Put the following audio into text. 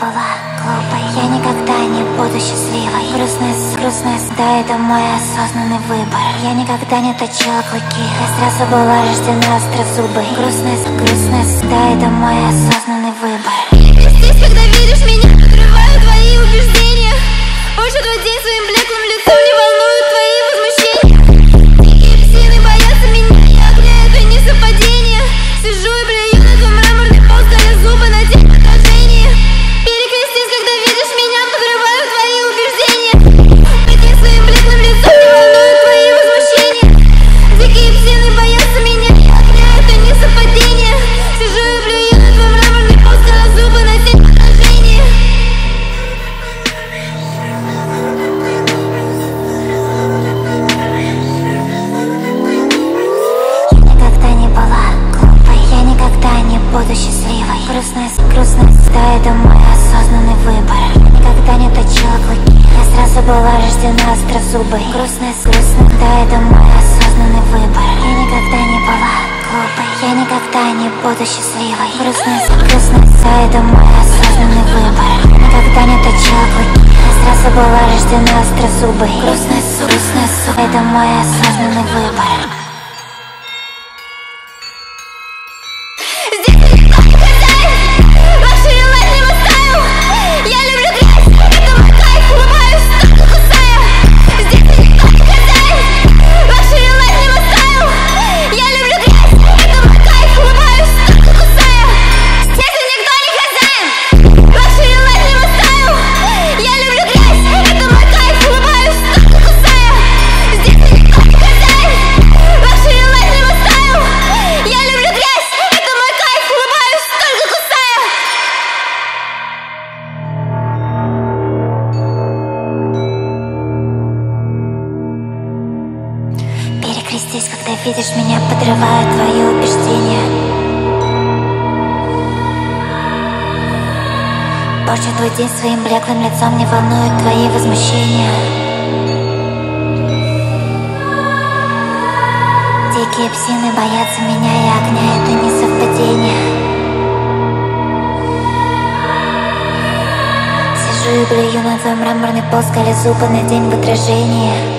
была глупой. Я никогда не буду счастливой. Грустность, грустность, да это мой осознанный выбор. Я никогда не точила клыки. Я сразу была рождена острозубой Грустность, грустность, да это мой осознанный выбор острозубой Грустность, грустность, да это мой осознанный выбор. Я никогда не была глупой Я никогда не буду счастливой. Грустность, грустность, да это мой осознанный выбор. Я никогда не точила клыки Я сразу была рождена острозубой Грустность, грустность, это мой осознанный выбор Перекрестись, когда видишь меня, подрываю твои убеждения. Позже твой день своим блеклым лицом не волнует твои возмущения. Дикие псины боятся меня и огня, это не совпадение. Сижу и блюю на твой мраморный пол, скали зубы на день в отражении